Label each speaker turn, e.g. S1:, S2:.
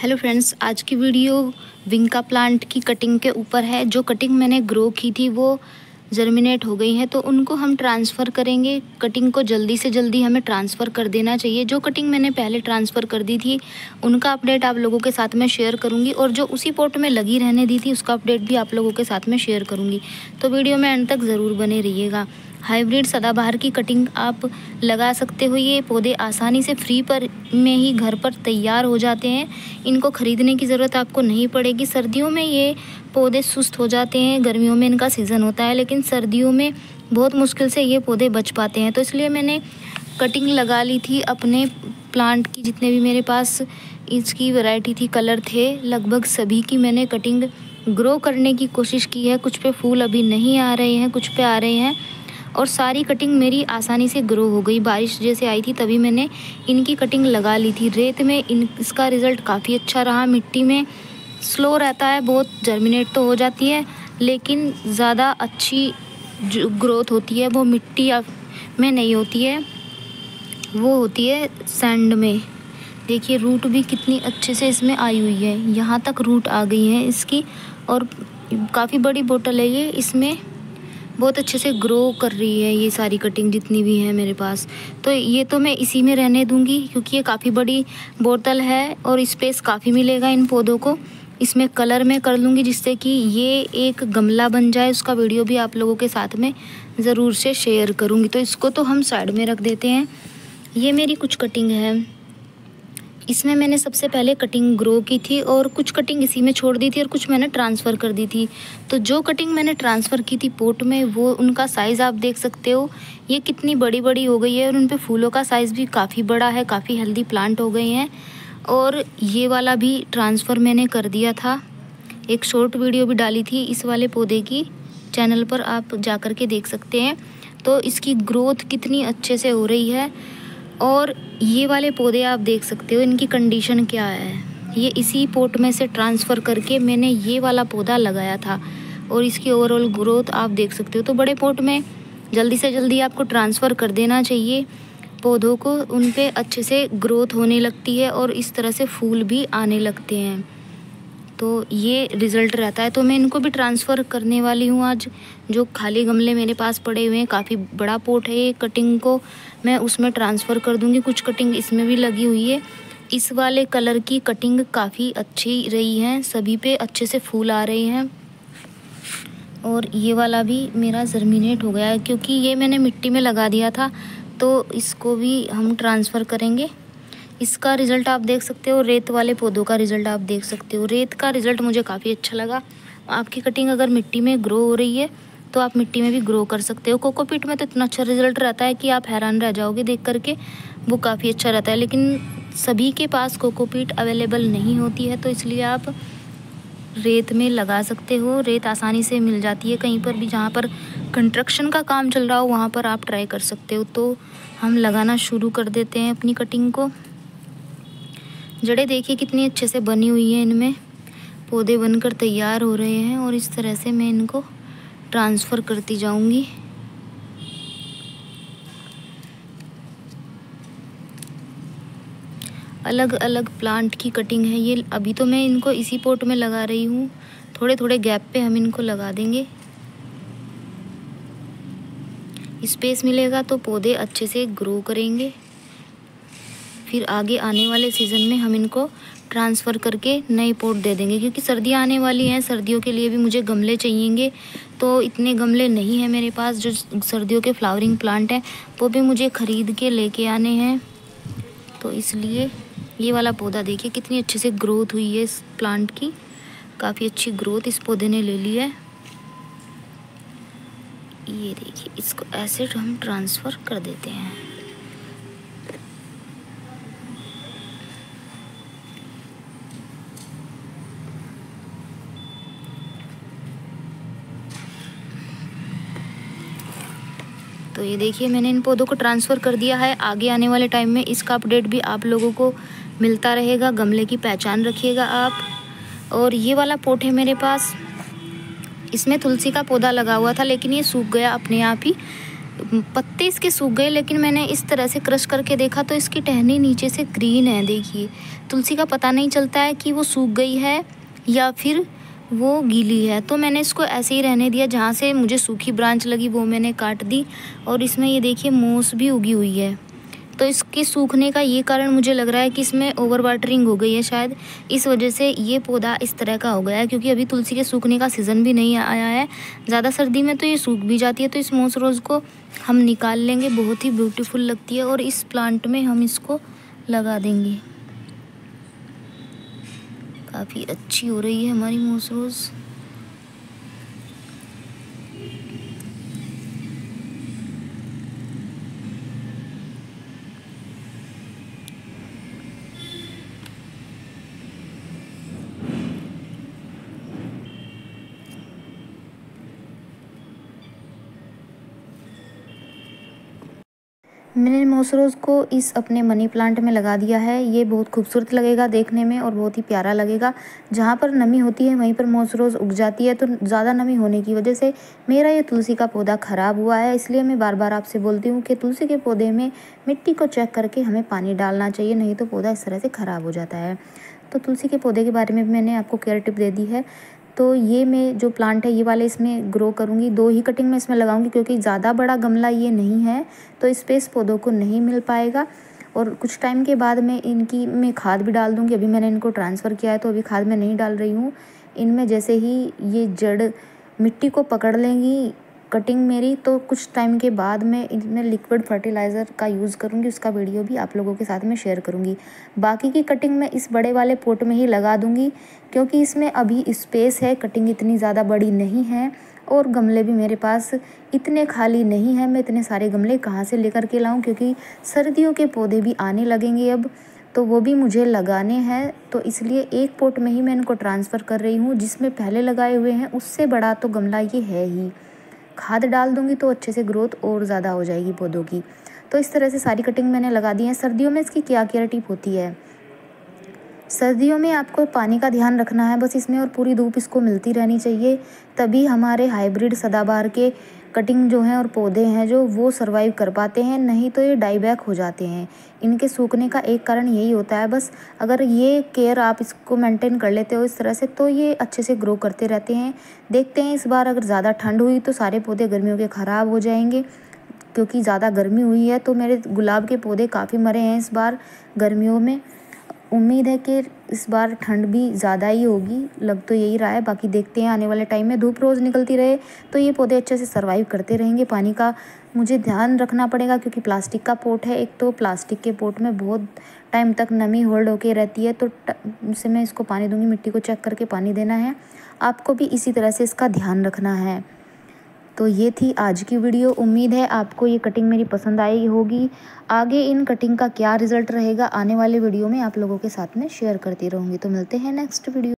S1: Hello friends आज की video vinca plant की कटिंग के ऊपर है। जो कटिंग मैंने ग्रो की थी, वो जर्मिनेट हो गई है तो उनको हम ट्रांसफ़र करेंगे। कटिंग को जल्दी से जल्दी हमें ट्रांसफ़र कर देना चाहिए। जो कटिंग मैंने पहले ट्रांसफ़र कर दी थी, उनका अपडेट आप लोगों के साथ में शेयर करूँगी, और जो उसी पोर्ट में लगी रहने दी थी, उसका अपडेट भी आप लोगों के साथ में शेयर करूँगी। तो वीडियो में एंड तक ज़रूर बने रहिएगा। हाइब्रिड सदाबहार की कटिंग आप लगा सकते हो। ये पौधे आसानी से फ्री पर में ही घर पर तैयार हो जाते हैं। इनको ख़रीदने की ज़रूरत आपको नहीं पड़ेगी। सर्दियों में ये पौधे सुस्त हो जाते हैं। गर्मियों में इनका सीज़न होता है, लेकिन सर्दियों में बहुत मुश्किल से ये पौधे बच पाते हैं। तो इसलिए मैंने कटिंग लगा ली थी अपने प्लांट की। जितने भी मेरे पास इसकी वैरायटी थी, कलर थे, लगभग सभी की मैंने कटिंग ग्रो करने की कोशिश की है। कुछ पे फूल अभी नहीं आ रहे हैं, कुछ पे आ रहे हैं। और सारी कटिंग मेरी आसानी से ग्रो हो गई। बारिश जैसे आई थी तभी मैंने इनकी कटिंग लगा ली थी। रेत में इन, इसका रिज़ल्ट काफ़ी अच्छा रहा। मिट्टी में स्लो रहता है, बहुत जर्मिनेट तो हो जाती है, लेकिन ज़्यादा अच्छी ग्रोथ होती है, वो मिट्टी में नहीं होती है। वो होती है सैंड में। देखिए रूट भी कितनी अच्छे से इसमें आई हुई है। यहाँ तक रूट आ गई है इसकी और काफ़ी बड़ी बोतल है ये। इसमें बहुत अच्छे से ग्रो कर रही है ये सारी कटिंग जितनी भी है मेरे पास। तो ये तो मैं इसी में रहने दूँगी क्योंकि ये काफ़ी बड़ी बोतल है और स्पेस काफ़ी मिलेगा इन पौधों को। इसमें कलर में कर लूँगी जिससे कि ये एक गमला बन जाए, उसका वीडियो भी आप लोगों के साथ में ज़रूर से शेयर करूँगी। तो इसको तो हम साइड में रख देते हैं। ये मेरी कुछ कटिंग है। इसमें मैंने सबसे पहले कटिंग ग्रो की थी और कुछ कटिंग इसी में छोड़ दी थी और कुछ मैंने ट्रांसफ़र कर दी थी। तो जो कटिंग मैंने ट्रांसफ़र की थी पोट में, वो उनका साइज़ आप देख सकते हो। ये कितनी बड़ी बड़ी हो गई है और उन पर फूलों का साइज़ भी काफ़ी बड़ा है, काफ़ी हेल्दी प्लांट हो गए हैं। और ये वाला भी ट्रांसफ़र मैंने कर दिया था। एक शॉर्ट वीडियो भी डाली थी इस वाले पौधे की। चैनल पर आप जा के देख सकते हैं। तो इसकी ग्रोथ कितनी अच्छे से हो रही है। और ये वाले पौधे आप देख सकते हो, इनकी कंडीशन क्या है? ये इसी पोट में से ट्रांसफ़र करके मैंने ये वाला पौधा लगाया था और इसकी ओवरऑल ग्रोथ आप देख सकते हो। तो बड़े पोट में जल्दी से जल्दी आपको ट्रांसफ़र कर देना चाहिए। पौधों को उन पर अच्छे से ग्रोथ होने लगती है और इस तरह से फूल भी आने लगते हैं। तो ये रिज़ल्ट रहता है। तो मैं इनको भी ट्रांसफ़र करने वाली हूँ आज। जो खाली गमले मेरे पास पड़े हुए हैं, काफ़ी बड़ा पोट है ये कटिंग को। मैं उसमें ट्रांसफ़र कर दूँगी। कुछ कटिंग इसमें भी लगी हुई है। इस वाले कलर की कटिंग काफ़ी अच्छी रही है। सभी पे अच्छे से फूल आ रहे हैं। और ये वाला भी मेरा जर्मिनेट हो गया है। क्योंकि ये मैंने मिट्टी में लगा दिया था। तो इसको भी हम ट्रांसफ़र करेंगे। इसका रिज़ल्ट आप देख सकते हो, रेत वाले पौधों का रिज़ल्ट आप देख सकते हो। रेत का रिज़ल्ट मुझे काफ़ी अच्छा लगा। आपकी कटिंग अगर मिट्टी में ग्रो हो रही है तो आप मिट्टी में भी ग्रो कर सकते हो। कोकोपीट में तो इतना अच्छा रिज़ल्ट रहता है कि आप हैरान रह जाओगे देख करके। वो काफ़ी अच्छा रहता है, लेकिन सभी के पास कोकोपीट अवेलेबल नहीं होती है तो इसलिए आप रेत में लगा सकते हो। रेत आसानी से मिल जाती है कहीं पर भी, जहाँ पर कंस्ट्रक्शन का काम चल रहा हो, वहाँ पर आप ट्राई कर सकते हो। तो हम लगाना शुरू कर देते हैं अपनी कटिंग को। जड़ें देखिए कितनी अच्छे से बनी हुई है इनमें। पौधे बनकर तैयार हो रहे हैं और इस तरह से मैं इनको ट्रांसफ़र करती जाऊँगी। अलग अलग प्लांट की कटिंग है ये। अभी तो मैं इनको इसी पोट में लगा रही हूँ। थोड़े थोड़े गैप पे हम इनको लगा देंगे। स्पेस मिलेगा तो पौधे अच्छे से ग्रो करेंगे। फिर आगे आने वाले सीज़न में हम इनको ट्रांसफ़र करके नए पोट दे देंगे। क्योंकि सर्दियाँ आने वाली हैं, सर्दियों के लिए भी मुझे गमले चाहिएँगे। तो इतने गमले नहीं हैं मेरे पास, जो सर्दियों के फ्लावरिंग प्लांट हैं, वो भी मुझे ख़रीद के लेके आने हैं। तो इसलिए ये वाला पौधा देखिए, कितनी अच्छे से ग्रोथ हुई है इस प्लांट की। काफ़ी अच्छी ग्रोथ इस पौधे ने ले ली है। ये देखिए, इसको ऐसे हम ट्रांसफ़र कर देते हैं। तो ये देखिए, मैंने इन पौधों को ट्रांसफ़र कर दिया है। आगे आने वाले टाइम में इसका अपडेट भी आप लोगों को मिलता रहेगा। गमले की पहचान रखिएगा आप। और ये वाला पोट है मेरे पास। इसमें तुलसी का पौधा लगा हुआ था, लेकिन ये सूख गया अपने आप ही। पत्ते इसके सूख गए, लेकिन मैंने इस तरह से क्रश करके देखा तो इसकी टहनी नीचे से ग्रीन है। देखिए, तुलसी का पता नहीं चलता है कि वो सूख गई है या फिर वो गीली है। तो मैंने इसको ऐसे ही रहने दिया, जहाँ से मुझे सूखी ब्रांच लगी, वो मैंने काट दी और इसमें ये देखिए मोस भी उगी हुई है। तो इसके सूखने का ये कारण मुझे लग रहा है कि इसमें ओवर वाटरिंग हो गई है शायद। इस वजह से ये पौधा इस तरह का हो गया है, क्योंकि अभी तुलसी के सूखने का सीज़न भी नहीं आया है। ज़्यादा सर्दी में तो ये सूख भी जाती है तो इस मोस रोज़ को हम निकाल लेंगे। बहुत ही ब्यूटीफुल लगती है और इस प्लांट में हम इसको लगा देंगे। काफ़ी अच्छी हो रही है हमारी मोस मैंने मोसरोज़ को इस अपने मनी प्लांट में लगा दिया है। ये बहुत खूबसूरत लगेगा देखने में और बहुत ही प्यारा लगेगा। जहाँ पर नमी होती है, वहीं पर मोसरोज़ उग जाती है। तो ज़्यादा नमी होने की वजह से मेरा ये तुलसी का पौधा ख़राब हुआ है। इसलिए मैं बार बार आपसे बोलती हूँ कि तुलसी के पौधे में मिट्टी को चेक करके हमें पानी डालना चाहिए, नहीं तो पौधा इस तरह से ख़राब हो जाता है। तो तुलसी के पौधे के बारे में मैंने आपको केयर टिप दे दी है। तो ये मैं जो प्लांट है, ये वाले इसमें ग्रो करूँगी। दो ही कटिंग में इसमें लगाऊँगी क्योंकि ज़्यादा बड़ा गमला ये नहीं है तो स्पेस पौधों को नहीं मिल पाएगा। और कुछ टाइम के बाद मैं इनकी, मैं खाद भी डाल दूँगी। अभी मैंने इनको ट्रांसफ़र किया है तो अभी खाद मैं नहीं डाल रही हूँ। इनमें जैसे ही ये जड़ मिट्टी को पकड़ लेंगी कटिंग मेरी तो कुछ टाइम के बाद मैं इनमें लिक्विड फर्टिलाइज़र का यूज़ करूँगी, उसका वीडियो भी आप लोगों के साथ में शेयर करूँगी। बाकी की कटिंग मैं इस बड़े वाले पोट में ही लगा दूँगी, क्योंकि इसमें अभी स्पेस है कटिंग इतनी ज़्यादा बड़ी नहीं है, और गमले भी मेरे पास इतने खाली नहीं हैं, मैं इतने सारे गमले कहाँ से लेकर के लाऊं, क्योंकि सर्दियों के पौधे भी आने लगेंगे अब तो वो भी मुझे लगाने हैं तो इसलिए एक पोट में ही मैं इनको ट्रांसफ़र कर रही हूँ, जिसमें पहले लगाए हुए हैं, उससे बड़ा तो गमला ये है ही। खाद डाल दूँगी तो अच्छे से ग्रोथ और ज़्यादा हो जाएगी पौधों की। तो इस तरह से सारी कटिंग मैंने लगा दी है। सर्दियों में इसकी क्या क्या टिप होती है? सर्दियों में आपको पानी का ध्यान रखना है। बस इसमें और पूरी धूप इसको मिलती रहनी चाहिए। तभी हमारे हाइब्रिड सदाबहार के कटिंग जो हैं और पौधे हैं जो वो सर्वाइव कर पाते हैं, नहीं तो ये डाईबैक हो जाते हैं। इनके सूखने का एक कारण यही होता है, बस अगर ये केयर आप इसको मेंटेन कर लेते हो इस तरह से तो ये अच्छे से ग्रो करते रहते हैं। देखते हैं इस बार अगर ज़्यादा ठंड हुई तो सारे पौधे गर्मियों के ख़राब हो जाएँगे। क्योंकि ज़्यादा गर्मी हुई है तो मेरे गुलाब के पौधे काफ़ी मरे हैं इस बार गर्मियों में। उम्मीद है कि इस बार ठंड भी ज़्यादा ही होगी। लग तो यही रहा है, बाकी देखते हैं आने वाले टाइम में। धूप रोज़ निकलती रहे तो ये पौधे अच्छे से सर्वाइव करते रहेंगे। पानी का मुझे ध्यान रखना पड़ेगा क्योंकि प्लास्टिक का पोट है। एक तो प्लास्टिक के पोट में बहुत टाइम तक नमी होल्ड होके रहती है तो उससे मैं इसको पानी दूँगी, मिट्टी को चेक करके पानी देना है। आपको भी इसी तरह से इसका ध्यान रखना है। तो ये थी आज की वीडियो। उम्मीद है आपको ये कटिंग मेरी पसंद आई होगी। आगे इन कटिंग का क्या रिज़ल्ट रहेगा, आने वाले वीडियो में आप लोगों के साथ में शेयर करती रहूँगी। तो मिलते हैं नेक्स्ट वीडियो